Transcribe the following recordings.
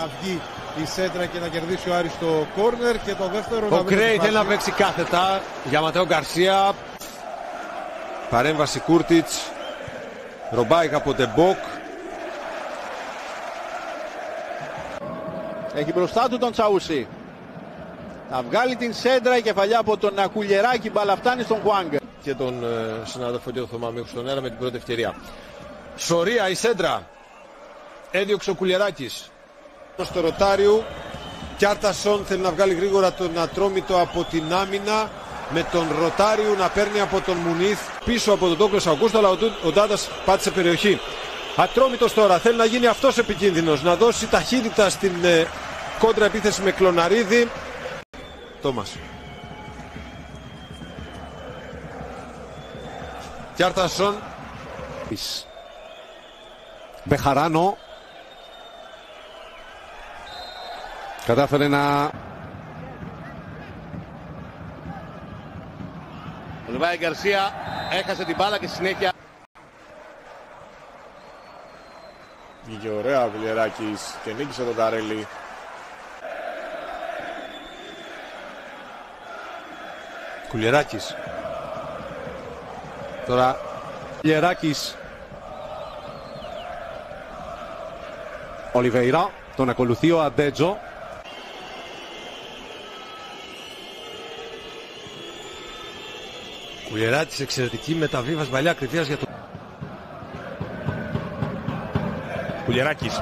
Να βγει η Σέντρα και να κερδίσει ο Άρης το κόρνερ και το δεύτερο Ο Γκρέι θέλει να παίξει κάθετα για Ματέο Γκαρσία. Παρέμβαση Κούρτιτς. Ρομπάικ από Τεμπόκ. Έχει μπροστά του τον Τσαούσι. Θα βγάλει την σέντρα η κεφαλιά από τον Κουλιεράκη. Μπάλα φτάνει στον Χουάνγκ. Και τον ε, συνάδελφο του Θωμά Μίχου στον αέρα με την πρώτη ευκαιρία. Σωρία η σέντρα. Έδιωξε ο Κουλιεράκης. Στο Ροτάριου. Κιάρτασον θέλει να βγάλει γρήγορα τον Ατρόμητο από την άμυνα. Με τον Ροτάριου να παίρνει από τον Μουνίθ πίσω από τον Τόκλος Αγκούστο. Αλλά ο, ο Ντάντας πάτησε περιοχή. Ατρόμητος τώρα θέλει να γίνει αυτός επικίνδυνος. Να δώσει ταχύτητα στην ε, κόντρα επίθεση με Κλωναρίδη. Τόμας. Κιάρτασον. Μπεχαράνο. Κατάφερε να... Ο Λιβάη Γκαρσία έχασε την μπάλα και συνέχεια. Βγήκε ωραία ο Κουλιεράκης και νίκησε τον Καρέλη. Κουλιεράκης. Τώρα Κουλιεράκης. Ολιβέηρα. Τον ακολουθεί ο Αντέτζο. Κουλιεράκης εξαιρετική μεταβίβαση παλιά κρυφίας για το... Κουλιεράκης.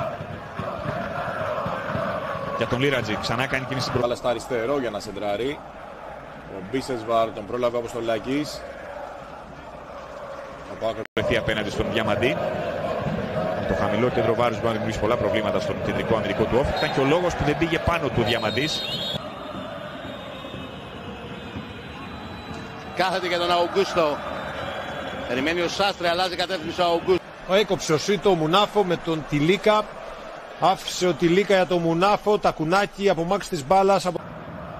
Για τον Λίρατζη. Ξανά κάνει κίνηση Μπάλα στα αριστερό για να σεντράρει. Ο Μπίσεσβαρ τον πρόλαβε όπως το Λάκης. Θα βρεθεί απέναντι στον Διαμαντή. Το χαμηλό κέντρο βάρους μπορεί να δημιουργήσει πολλά προβλήματα στον κεντρικό αμυντικό του όφη. Ήταν και ο λόγος που δεν πήγε πάνω του Διαμαντής. Κάθεται για τον Αουγκούστο. Περιμένει ο Σάστρε, αλλάζει κατεύθυνση ο Αουγκούστο. Έκοψε ο Σίτο ο Μουνάφο με τον Τιλίκα. Άφησε ο Τιλίκα για τον Μουνάφο. Τα κουνάκι από μάξι της μπάλας. Από...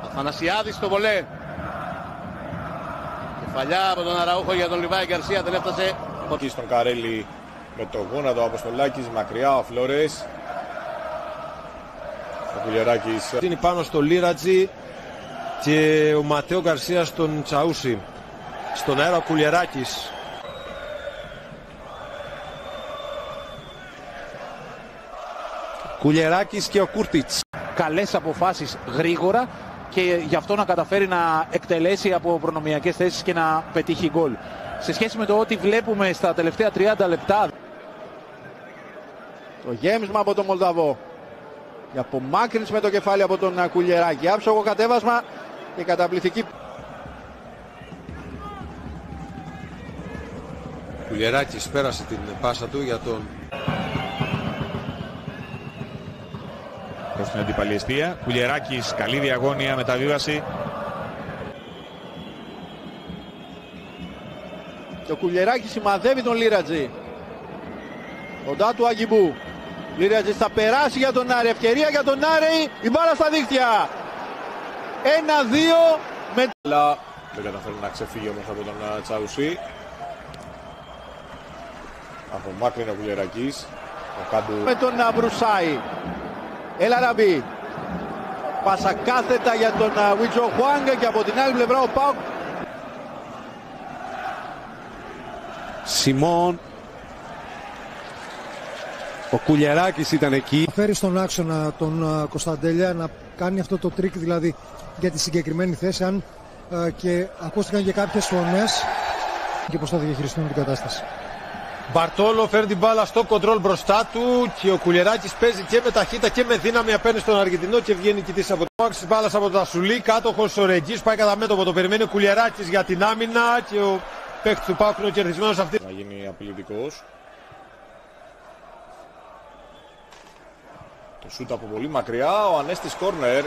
Αθανασιάδης στο βολέ. Κεφαλιά από τον Αραούχο για τον Λιβάη Γκαρσία δεν έφτασε. Εκεί στον Καρέλη με το γόνατο ο Αποστολάκης μακριά ο Φλόρες. Ο Κουλιεράκης Είναι πάνω στο Λίρατζι και ο Ματέο Γκαρσία στον Τσαούσι. Στον αέρα ο Κουλιεράκης. Κουλιεράκης και ο Κούρτιτς. καλές αποφάσεις γρήγορα και γι' αυτό να καταφέρει να εκτελέσει από προνομιακές θέσεις και να πετύχει γκολ. Σε σχέση με το ότι βλέπουμε στα τελευταία 30 λεπτά Το γέμισμα από τον Μολδαβό. Η απομάκρυνση με το κεφάλι από τον Κουλιεράκη. Άψογο κατέβασμα και καταπληκτική. Κουλιεράκης πέρασε την πάσα του για τον Προς την αντιπαλιεστία. Κουλιεράκης, καλή διαγώνια, μεταβίβαση. Και ο Κουλιεράκης σημαδεύει τον Λίρατζη. Κοντά του Αγιμπού. Λίρατζης θα περάσει για τον Άρη. Ευκαιρία για τον Άρη. Η μπάλα στα δίχτυα. Ένα-δύο με Αλλά δεν καταφέρει να ξεφύγει όμως από τον α, Τσαουσί. Απομάκρυνε ο Κουλιεράκης. Ο Κάντου με τον α, Μπρουσάη. Έλα Ραμπή. Πάσα κάθετα για τον α, Βίτζο Χουάγκα και από την άλλη πλευρά ο Πάουκ. Σιμών. Ο Κουλιεράκης ήταν εκεί. φέρει στον άξονα τον α, Κωνσταντέλια να κάνει αυτό το τρικ δηλαδή για τη συγκεκριμένη θέση αν α, και ακούστηκαν και κάποιες φωνές και πώς θα διαχειριστούν την κατάσταση. Μπαρτόλο φέρνει την μπάλα στο κοντρόλ μπροστά του και ο Κουλιεράκης παίζει και με ταχύτητα και με δύναμη απέναντι στον Αργεντινό και βγαίνει νικητής από τη μάχη της μπάλας από το Τασουλή. Κάτοχος ο Ρεγγής πάει κατά μέτωπο, το περιμένει ο Κουλιεράκης για την άμυνα και ο παίκτης του ΠΑΟΚ είναι ο κερδισμένος αυτής. να γίνει απειλητικός. Το σούτ από πολύ μακριά. Ο Ανέστης Κόρνερ